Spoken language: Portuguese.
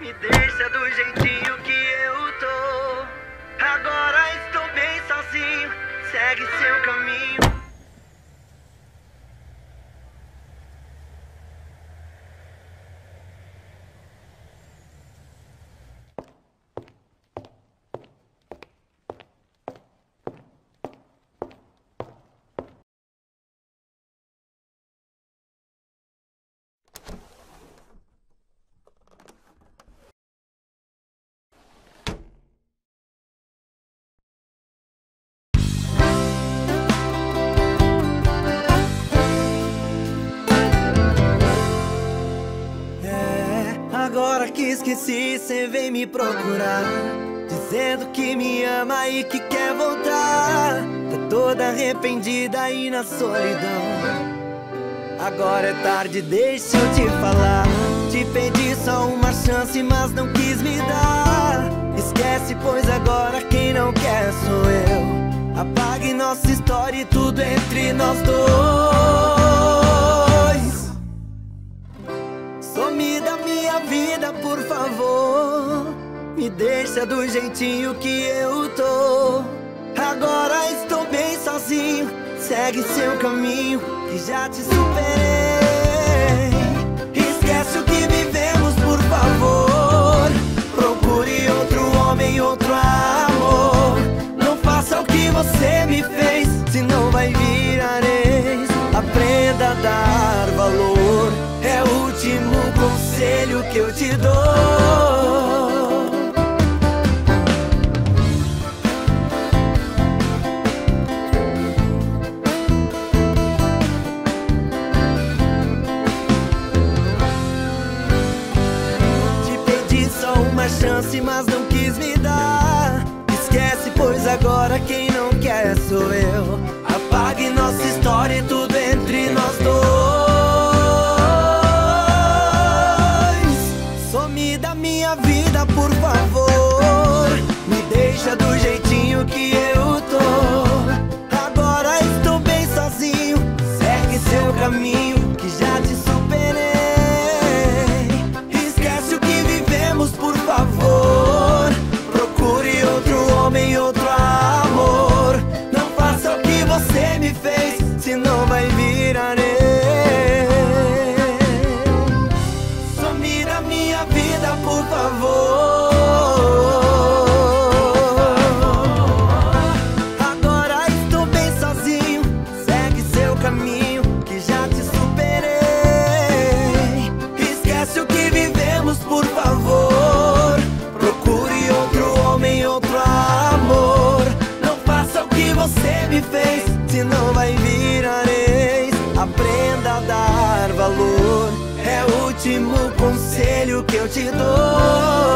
Me deixa do jeitinho que eu tô. Agora estou bem sozinho, segue seu caminho. Esqueci, cê vem me procurar. Dizendo que me ama e que quer voltar. Tá toda arrependida aí na solidão. Agora é tarde, deixa eu te falar. Te pedi só uma chance, mas não quis me dar. Esquece, pois agora quem não quer sou eu. Apague nossa história e tudo entre nós dois. Me deixa do jeitinho que eu tô. Agora estou bem sozinho. Segue seu caminho, que já te superei. Esquece o que vivemos, por favor. Procure outro homem, outro amor. Não faça o que você me fez, senão vai virar ex. Aprenda a dar valor. É o último conselho que eu te dou. Chance, mas não quis me dar. Esquece, pois agora quem não quer sou eu. Apague nossa história e tudo entre nós dois. Some da minha vida, por favor. Me deixa do jeitinho que eu tô. Agora estou bem sozinho. Segue seu caminho, vai virar Aprenda a dar valor. É o último conselho que eu te dou.